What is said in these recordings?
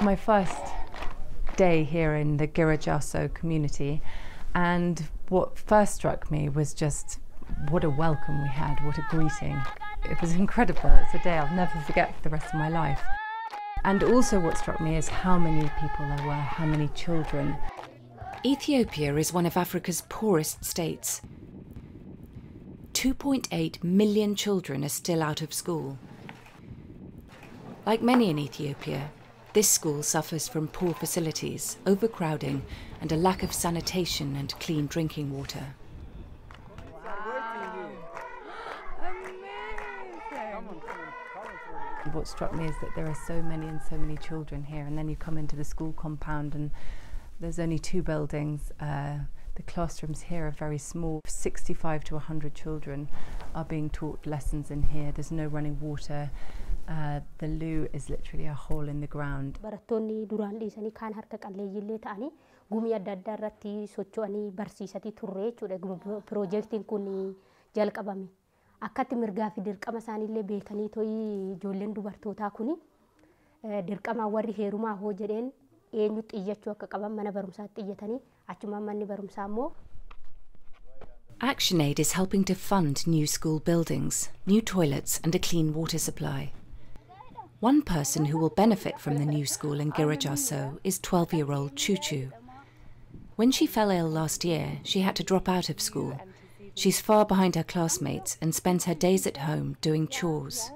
My first day here in the Girajaso community, and what first struck me was just what a welcome we had, what a greeting. It was incredible. It's a day I'll never forget for the rest of my life. And also, what struck me is how many people there were, how many children. Ethiopia is one of Africa's poorest states. 2.8 million children are still out of school. Like many in Ethiopia, this school suffers from poor facilities, overcrowding, and a lack of sanitation and clean drinking water. What struck me is that there are so many and so many children here, and then you come into the school compound, and there's only two buildings. Uh, the classrooms here are very small. 65 to 100 children are being taught lessons in here. There's no running water. Uh, the loo is literally a hole in the ground. Barattoonni duraan dhiisanii kaan harka qalleeyyillee ta'anii gumii adda addaa irratti socho'anii barsiisatii turre jechuudha. Piroojeektiin kun jalqabame. Akkatti mirgaa fi dirqama isaaniillee beekanii to'ii ijoolleen dubartootaa kun dirqamaan warri heerumaa hoo jedheen eenyu xiyyachuu akka qaban mana barumsaatti xiyyatanii achumaan manni barumsaa immoo ActionAid is helping to fund new school buildings, new toilets, and a clean water supply. One person who will benefit from the new school in Girajaso is 12 year old Chuchu. When she fell ill last year, she had to drop out of school. She's far behind her classmates and spends her days at home doing chores.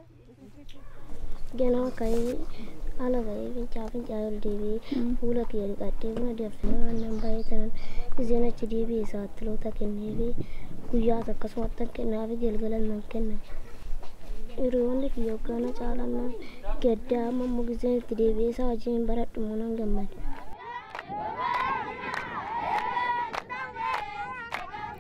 haala bahee fincaa fincaa ol deebi'ee fuula kiyya dhiqadhee buna danfee waan nan baay'ee tanan isheen achi deebi'ee saattiloota kenneefi guyyaas akkasumatti kennaafi galgalan nan kennan. Hiriyoonni kiyya hoggaana caalan gaddaa amma immoo giseen itti deebi'ee isaa wajjin baradhu nan gammade.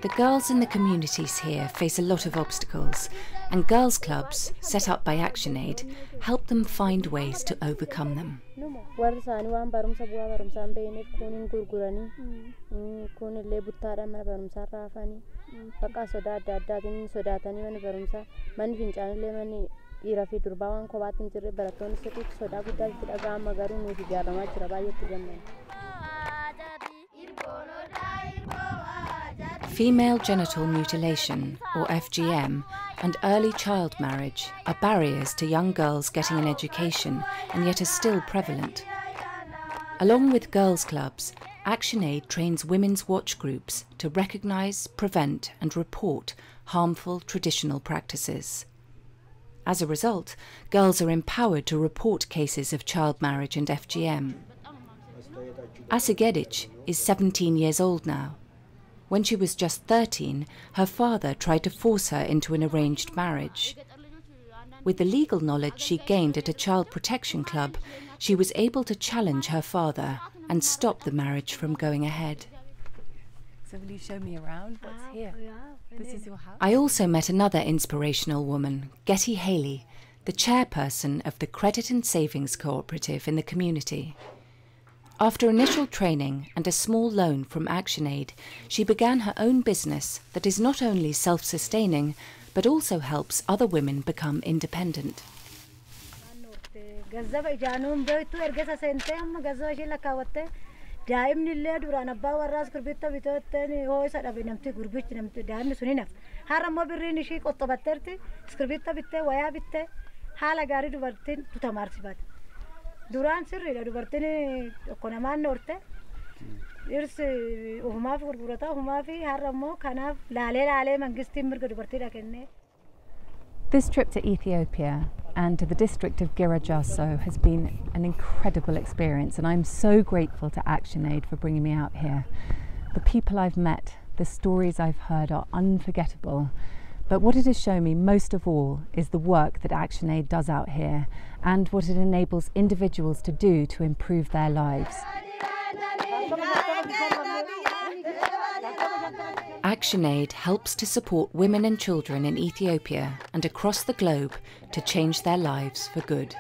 The girls in the communities here face a lot of obstacles, and girls' clubs, set up by ActionAid, help them find ways to overcome them. warri isaanii waan barumsa bu'aa barumsaa hin beekneef kun hin gurguranii mm, kun illee buttaadhaan mana barumsaa raafanii bakka sodaa adda addaatiin sodaatanii mana barumsaa manni fincaanillee manni dhiiraa fi durbaa waan kophaatti hin jirre barattoonni sodaa guddaa itti nuuf ijaaramaa jira baay'eetti. Female genital mutilation, or FGM, and early child marriage are barriers to young girls getting an education and yet are still prevalent. Along with girls' clubs, ActionAid trains women's watch groups to recognise, prevent, and report harmful traditional practices. As a result, girls are empowered to report cases of child marriage and FGM. Asagedic is 17 years old now. When she was just 13, her father tried to force her into an arranged marriage. With the legal knowledge she gained at a child protection club, she was able to challenge her father and stop the marriage from going ahead. So, will you show me around? What's here? This is your house? I also met another inspirational woman, Getty Haley, the chairperson of the Credit and Savings Cooperative in the community. After initial training and a small loan from ActionAid, she began her own business that is not only self sustaining but also helps other women become independent. دائمًا اللي دوران أبا وراز كربيتة بيتوت تاني هو يسأل أبي نمتى غربيت نمتى دائمًا سنين أف هرم ما بيرين شيء قطبة ترتي سكربيتة بيتة ويا بيتة حالا قاري دوبرتين تتمار سباد دوران سر اللي دوبرتين كنا ما نورتة. يرس وهم في غربورتا وهم في هرم ما كنا لا لا لا من قستي مرق دوبرتين This trip to Ethiopia and to the district of Girajaso has been an incredible experience, and I'm so grateful to ActionAid for bringing me out here. The people I've met, the stories I've heard are unforgettable. But what it has shown me most of all is the work that ActionAid does out here and what it enables individuals to do to improve their lives. ActionAid helps to support women and children in Ethiopia and across the globe to change their lives for good.